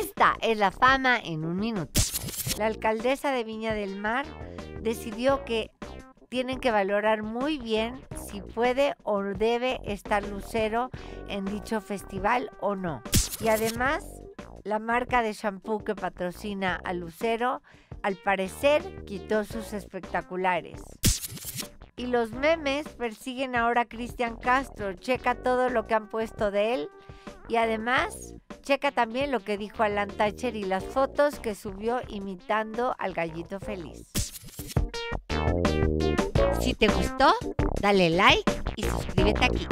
Esta es la fama en un minuto. La alcaldesa de Viña del Mar decidió que tienen que valorar muy bien si puede o debe estar Lucero en dicho festival o no. Y además, la marca de shampoo que patrocina a Lucero, al parecer, quitó sus espectaculares. Y los memes persiguen ahora a Cristian Castro. Checa todo lo que han puesto de él. Y además, checa también lo que dijo Alan Thatcher y las fotos que subió imitando al gallito feliz. Si te gustó, dale like y suscríbete aquí.